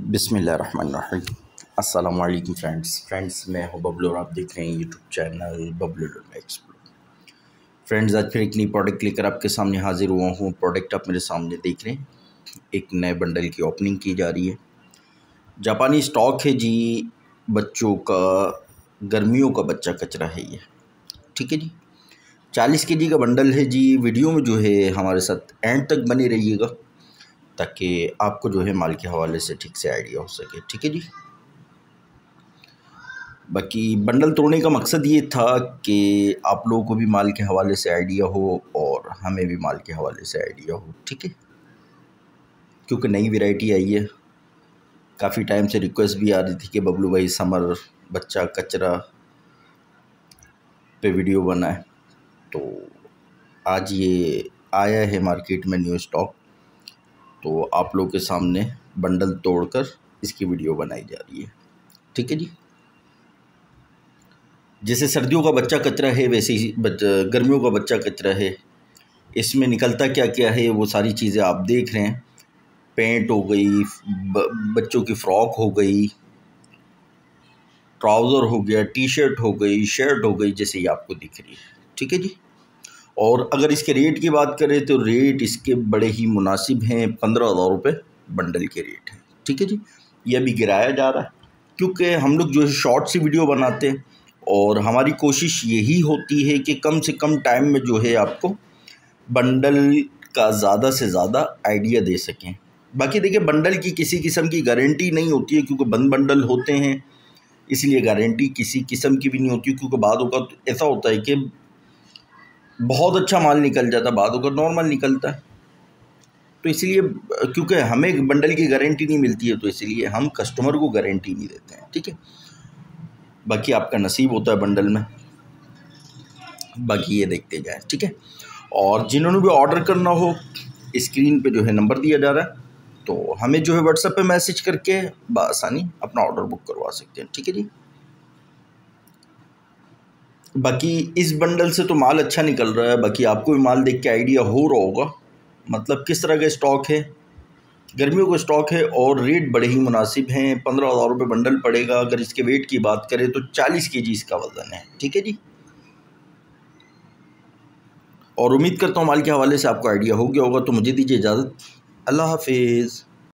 बिसमीम अल्लाम friends. Friends, मैं हूँ बबलू और आप देख रहे हैं YouTube channel Bablu explore friends, आज फिर एक नई प्रोडक्ट लेकर आपके सामने हाजिर हुआ हूँ। प्रोडक्ट आप मेरे सामने देख रहे हैं। एक नए बंडल की ओपनिंग की जा रही है। जापानी स्टॉक है जी। बच्चों का, गर्मियों का बच्चा कचरा है ये। ठीक है जी? चालीस के जी का बंडल है जी। वीडियो में जो है हमारे साथ एंड तक बने रहिएगा। ताकि आपको जो है माल के हवाले से ठीक से आइडिया हो सके। ठीक है जी? बाकी बंडल तोड़ने का मकसद ये था कि आप लोगों को भी माल के हवाले से आइडिया हो और हमें भी माल के हवाले से आइडिया हो। ठीक है? क्योंकि नई वैरायटी आई है। काफ़ी टाइम से रिक्वेस्ट भी आ रही थी कि बबलू भाई समर बच्चा कचरा पे वीडियो बनाए। तो आज ये आया है मार्केट में न्यू स्टॉक। तो आप लोग के सामने बंडल तोड़कर इसकी वीडियो बनाई जा रही है। ठीक है जी? जैसे सर्दियों का बच्चा कचरा है, वैसे ही गर्मियों का बच्चा कचरा है। इसमें निकलता क्या क्या है, वो सारी चीज़ें आप देख रहे हैं। पेंट हो गई बच्चों की फ़्रॉक हो गई, ट्राउज़र हो गया टी शर्ट हो गई, शर्ट हो गई, जैसे ये आपको दिख रही है। ठीक है जी? और अगर इसके रेट की बात करें तो रेट इसके बड़े ही मुनासिब हैं। पंद्रह हज़ार रुपये बंडल के रेट हैं। ठीक है जी? ये अभी गिराया जा रहा है। क्योंकि हम लोग जो है शॉर्ट सी वीडियो बनाते हैं और हमारी कोशिश यही होती है कि कम से कम टाइम में जो है आपको बंडल का ज़्यादा से ज़्यादा आइडिया दे सकें। बाकी देखिए बंडल की किसी किस्म की गारंटी नहीं होती है क्योंकि बंद बंडल होते हैं। इसलिए गारंटी किसी किस्म की भी नहीं होती क्योंकि बाद तो ऐसा होता है कि बहुत अच्छा माल निकल जाता बाद अगर नॉर्मल निकलता है। तो इसलिए, क्योंकि हमें बंडल की गारंटी नहीं मिलती है तो इसलिए हम कस्टमर को गारंटी नहीं देते हैं, ठीक है? बाकी आपका नसीब होता है बंडल में। बाकी ये देखते जाए, ठीक है? और जिन्होंने भी ऑर्डर करना हो स्क्रीन पे जो है नंबर दिया जा रहा है तो हमें जो है व्हाट्सएप पे मैसेज करके बसानी अपना ऑर्डर बुक करवा सकते हैं, ठीक है जी? बाकी इस बंडल से तो माल अच्छा निकल रहा है, बाकी आपको भी माल देख के आइडिया हो रहा होगा। मतलब किस तरह का स्टॉक है? गर्मियों का स्टॉक है और रेट बड़े ही मुनासिब हैं। पंद्रह हज़ार रुपये बंडल पड़ेगा। अगर इसके वेट की बात करें तो चालीस के जी इसका वज़न है। ठीक है जी? और उम्मीद करता हूँ माल के हवाले से आपको आइडिया हो गया होगा तो मुझे दीजिए इजाज़त। अल्लाह हाफिज़।